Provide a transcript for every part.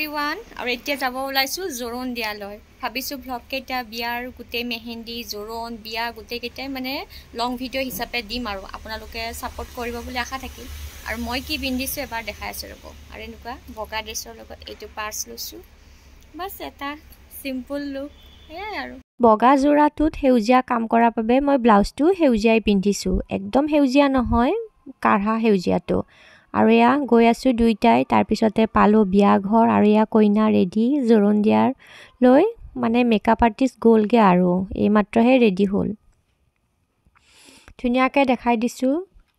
Everyone আৰু এতিয়া যাব ওলাইছোঁ জোৰোণ দিয়ালৈ। ভাবিছোঁ ভ্লগকেইটা বিয়াৰ গোটেই মেহেন্দি জোৰোণ বিয়া গোটেইকেইটাই মানে লং ভিডিঅ' হিচাপে দিম আৰু আপোনালোকে ছাপোৰ্ট কৰিব বুলি আশা থাকিল। আৰু মই কি পিন্ধিছোঁ এবাৰ দেখাই আছোঁ ৰ'ব। আৰু এনেকুৱা বগা ড্ৰেছৰ লগত এইটো পাৰ্চ লৈছোঁ। বাছ এটা চিম্পুল লুক সেয়াই আৰু। বগা যোৰাটোত সেউজীয়া কাম কৰাৰ বাবে মই ব্লাউজটো সেউজীয়াই পিন্ধিছোঁ। একদম সেউজীয়া নহয় কাঢ়া সেউজীয়াটো। আৰু এয়া গৈ আছোঁ দুইটাই। তাৰপিছতে পালোঁ বিয়া ঘৰ আৰু এয়া কইনা ৰেডি জোৰোণ দিয়াৰ লৈ মানে মেকআপ আৰ্টিষ্ট গ'লগৈ আৰু। এইমাত্ৰহে ৰেডি হ'ল। ধুনীয়াকৈ দেখাই দিছোঁ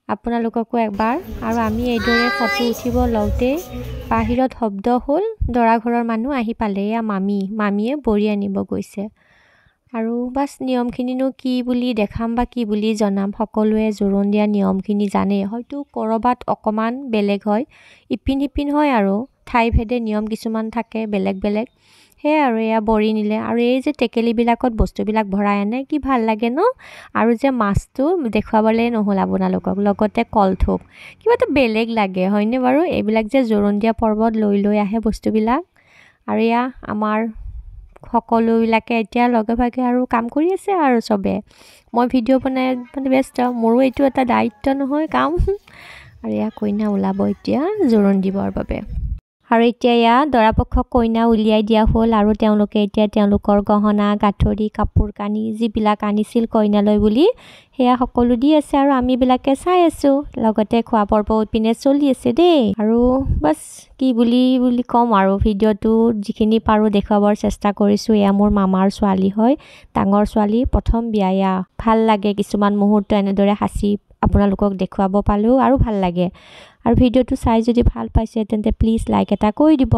আপোনালোককো এবাৰ। আৰু আমি এইদৰে ফটো উঠিব লওঁতেই বাহিৰত শব্দ হ'ল। দৰা ঘৰৰ মানুহ আহি পালে। এয়া মামী। মামীয়ে বৰি আনিব গৈছে। আৰু বাছ নিয়মখিনিনো কি বুলি দেখাম বা কি বুলি জনাম? সকলোৱে জোৰোণ দিয়া নিয়মখিনি জানে। হয়তো ক'ৰবাত অকণমান বেলেগ হয়। ইপিন সিপিন হয় আৰু ঠাইভেদে নিয়ম কিছুমান থাকে বেলেগ বেলেগ। সেয়াই আৰু এয়া বৰি নিলে। আৰু এই যে টেকেলিবিলাকত বস্তুবিলাক ভৰাই আনে কি ভাল লাগে ন? আৰু যে মাছটো দেখুৱাবলৈ নহ'ল আপোনালোকক লগতে কলথোপ। কিবা এটা বেলেগ লাগে হয়নে বাৰু? এইবিলাক যে জোৰোণ দিয়া পৰ্বত লৈ লৈ আহে বস্তুবিলাক। আৰু এয়া আমাৰ সকলোবিলাকে এতিয়া লগে ভাগে আৰু কাম কৰি আছে আৰু চবে। মই ভিডিঅ' বনাই মানে ব্যস্ত মোৰো এইটো এটা দায়িত্ব নহয় কাম। আৰু এয়া কইনা ওলাব এতিয়া জোৰোণ দিবৰ বাবে। আৰু এতিয়া এয়া দৰাপক্ষক কইনা উলিয়াই দিয়া হ'ল আৰু তেওঁলোকে এতিয়া তেওঁলোকৰ গহনা গাঁঠৰি কাপোৰ কানি যিবিলাক আনিছিল কইনালৈ বুলি সেয়া সকলো দি আছে আৰু আমিবিলাকে চাই আছোঁ। লগতে খোৱা পৰ্ব পিনে চলি আছে দেই। আৰু বাছ কি বুলি বুলি ক'ম আৰু ভিডিঅ'টো যিখিনি পাৰোঁ দেখুৱাবৰ চেষ্টা কৰিছোঁ এয়া মোৰ মামাৰ ছোৱালী হয় ডাঙৰ ছোৱালী প্ৰথম বিয়া এয়া। ভাল লাগে কিছুমান মুহূৰ্ত এনেদৰে সাঁচি আপোনালোকক দেখুৱাব পালেও আৰু ভাল লাগে। আৰু ভিডিঅ'টো চাই যদি ভাল পাইছে তেন্তে প্লিজ লাইক এটা কৰি দিব।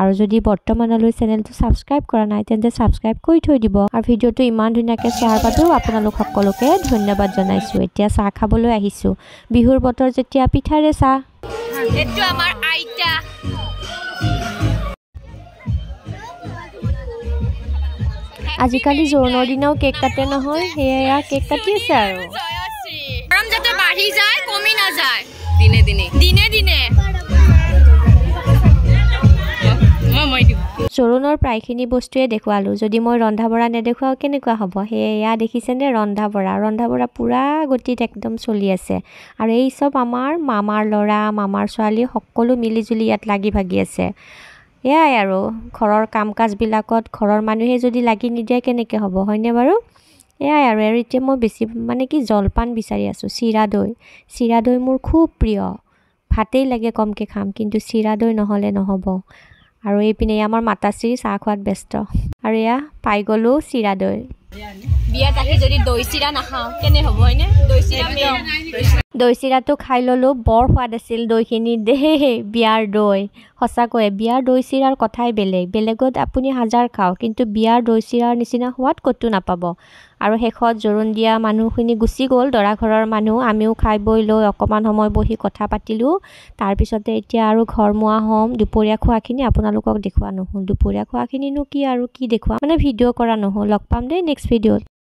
আৰু যদি বৰ্তমানলৈ চেনেলটো ছাবস্ক্ৰাইব কৰা নাই তেন্তে ছাবস্ক্ৰাইব কৰি থৈ দিব। আৰু ভিডিঅ'টো ইমান ধুনীয়াকৈ চোৱাৰ বাবেও আপোনালোক সকলোকে ধন্যবাদ জনাইছোঁ। এতিয়া চাহ খাবলৈ আহিছোঁ। বিহুৰ বতৰ যেতিয়া পিঠাৰে চাহ। এইটো আমাৰ আইতা। আজিকালি জোৰোণৰ দিনাও কেক কাটে নহয় সেয়া কেক কাটি আছে আৰু। নাযায় দিনে দিনে। দিনে দিনে। জোৰোণৰ প্ৰায়খিনি বস্তুৱে দেখুৱালোঁ। যদি মই ৰন্ধা বঢ়া নেদেখুৱাওঁ কেনেকুৱা হ'ব? সেয়ে দেখিছেনে? ৰন্ধা বঢ়া। ৰন্ধা বঢ়া পূৰা গতিত একদম চলি আছে। আৰু এই চব আমাৰ মামাৰ ল'ৰা মামাৰ ছোৱালী সকলো মিলি জুলি ইয়াত লাগি ভাগি আছে। এয়াই আৰু। ঘৰৰ কাম কাজবিলাকত ঘৰৰ মানুহে যদি লাগি নিদিয়ে কেনেকৈ হ'ব? হয়নে বাৰু? এয়াই আৰু আৰু এতিয়া মই বেছি মানে কি জলপান বিচাৰি আছোঁ চিৰা দৈ। চিৰা দৈ মোৰ খুব প্ৰিয়। ভাতেই লাগে কমকৈ খাম কিন্তু চিৰা দৈ নহ'লে নহ'ব। আৰু এইপিনে আমাৰ মাতাশ্ৰী চাহ খোৱাত ব্যস্ত। আৰু এয়া পাই গ'লোঁ চিৰা দৈ। বিয়াত আহি যদি দৈ চিৰা নাখাওঁ কেনে হ'ব হয়নে? দৈ চিৰা দৈ চিৰাটো খাই ল'লোঁ বৰ সোৱাদ আছিল দৈখিনি। দেই বিয়াৰ দৈ। সঁচাকৈয়ে বিয়াৰ দৈ চিৰাৰ কথাই বেলেগ। বেলেগত আপুনি হাজাৰ খাওক কিন্তু বিয়াৰ দৈ চিৰাৰ নিচিনা সোৱাদ ক'তো নাপাব। আৰু শেষত জোৰোণ দিয়া মানুহখিনি গুচি গ'ল দৰা ঘৰৰ মানুহ আমিও খাই বৈ লৈ অকণমান সময় বহি কথা পাতিলোঁ। তাৰপিছতে এতিয়া আৰু ঘৰমুৱা হ'ম। দুপৰীয়া খোৱাখিনি আপোনালোকক দেখুওৱা নহ'ল। দুপৰীয়া খোৱাখিনিনো কি আৰু কি দেখুওৱা? মানে ভিডিঅ' কৰা নহ'ল। লগ পাম দেই নেক্সট ভিডিঅ'ত